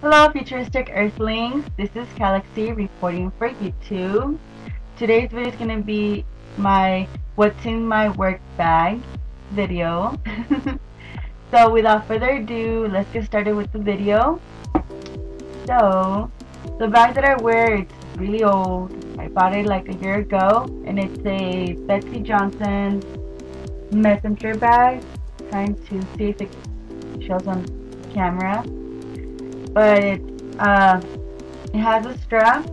Hello futuristic earthlings, this is Kalaxy reporting for YouTube. Today's video is going to be my what's in my work bag video. so without further ado, let's get started with the video. So, the bag that I wear, it's really old. I bought it like a year ago and it's a Betsey Johnson messenger bag. Trying to see if it shows on camera. But it uh, it has a strap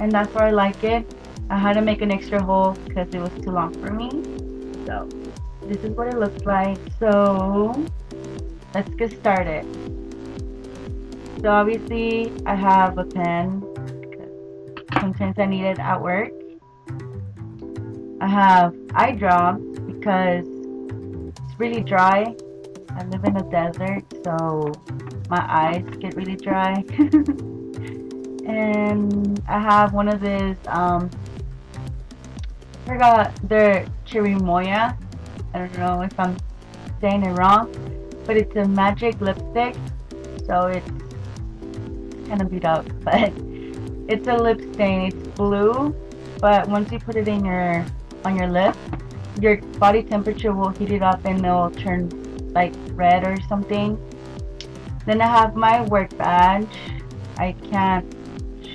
and that's why I like it. I had to make an extra hole because it was too long for me. So this is what it looks like. So let's get started. So obviously I have a pen sometimes I need it at work. I have eye drops because really dry I live in a desert so my eyes get really dry. and I have one of these, um, I forgot their Chirimoya. I don't know if I'm saying it wrong, but it's a magic lipstick. So it's kind of beat up, but it's a lip stain. It's blue, but once you put it in your on your lip, your body temperature will heat it up and it'll turn like red or something then I have my work badge. I can't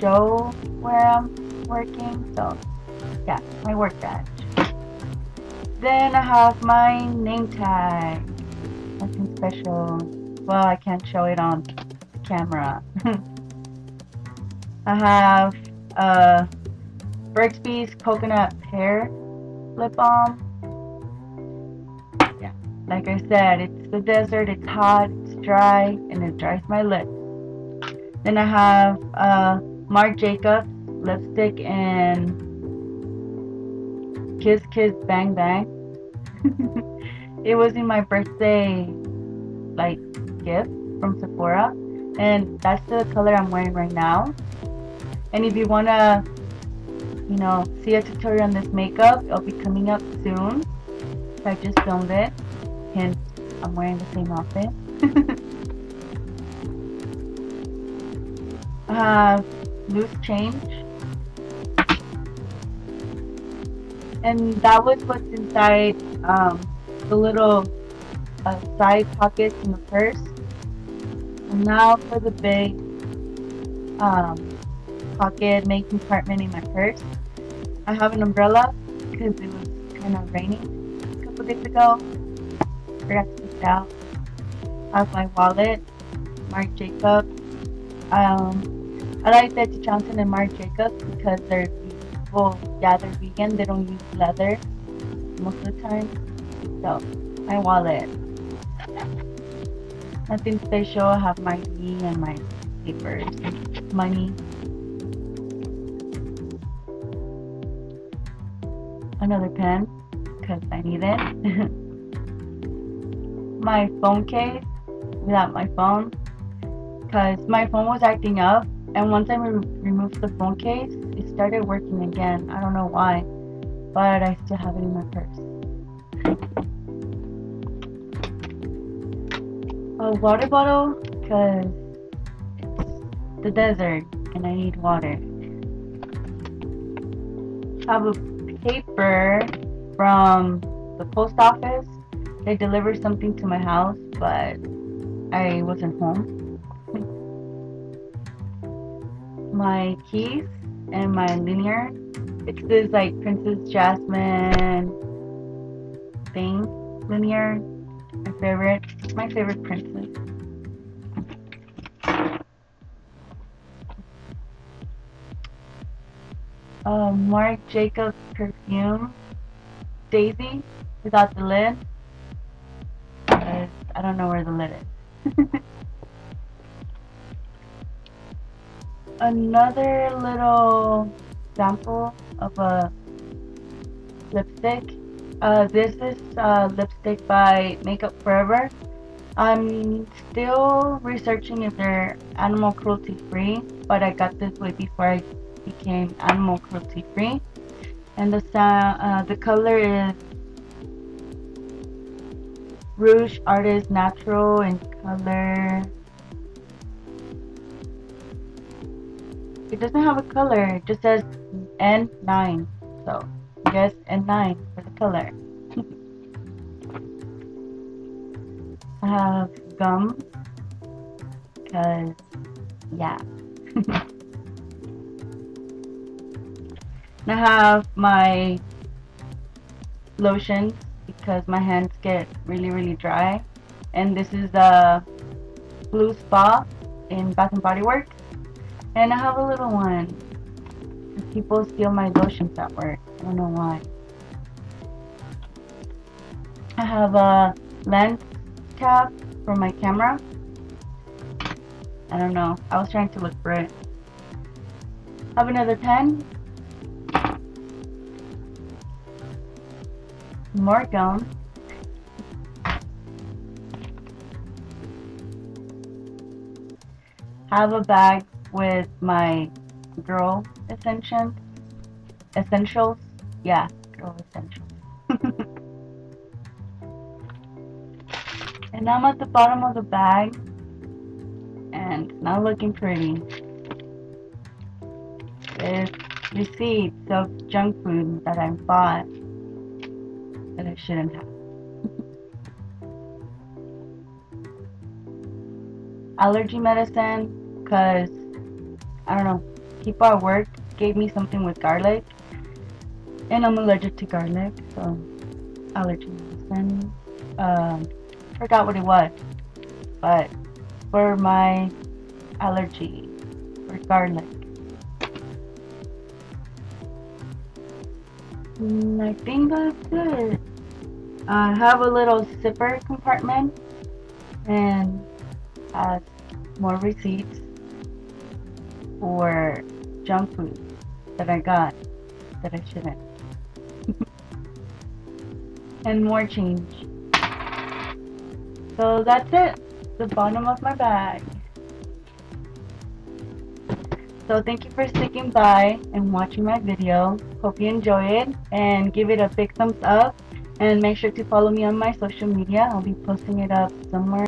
show where I'm working, so yeah, my work badge. Then I have my name tag. Nothing special. Well, I can't show it on camera. I have uh, Burt's Bees Coconut Pear Lip Balm. Like I said, it's the desert, it's hot, it's dry and it dries my lips. Then I have uh, Marc Jacobs lipstick and Kiss Kiss Bang Bang. it was in my birthday like gift from Sephora and that's the color I'm wearing right now. And if you wanna you know see a tutorial on this makeup, it'll be coming up soon. I just filmed it. I'm wearing the same outfit. uh, loose change. And that was what's inside um, the little uh, side pockets in the purse. And now for the big um, pocket main compartment in my purse. I have an umbrella because it was kind of raining a couple days ago. Forgot to take it out of my wallet, Marc Jacobs. Um, I like Betsey Johnson and Marc Jacobs because they're well, yeah, they're vegan. They don't use leather most of the time. So, my wallet. Nothing special. I have my key and my papers, money. Another pen because I need it. my phone case without my phone because my phone was acting up and once I re removed the phone case it started working again. I don't know why but I still have it in my purse. A water bottle because it's the desert and I need water. Have a paper from the post office they delivered something to my house but I wasn't home. my keys and my linear. It's this like Princess Jasmine thing linear. My favorite, my favorite princess. Uh, Marc Jacobs perfume Daisy without the lid. I don't know where the lid is. Another little sample of a lipstick. Uh, this is uh, lipstick by Makeup Forever. I'm still researching if they're animal cruelty free, but I got this way before I became animal cruelty free. And the uh, the color is Rouge Artist Natural in color. It doesn't have a color, it just says N9. So, guess N9 for the color. I have gum, because, yeah. I have my lotion because my hands get really really dry. And this is the blue spa in Bath and Body Works. And I have a little one. People steal my lotions at work. I don't know why. I have a lens cap for my camera. I don't know. I was trying to look for it. I have another pen more gum. Have a bag with my girl essentials. Essentials? Yeah, girl essentials. and I'm at the bottom of the bag and not looking pretty. There's receipts of junk food that I bought that I shouldn't have. Allergy medicine, because, I don't know, people at work gave me something with garlic, and I'm allergic to garlic, so allergy medicine. Um, forgot what it was, but for my allergy for garlic. Mm, I think that's it. I have a little zipper compartment and has more receipts for junk food that I got that I shouldn't. and more change. So that's it. The bottom of my bag. So thank you for sticking by and watching my video. Hope you enjoy it and give it a big thumbs up and make sure to follow me on my social media. I'll be posting it up somewhere.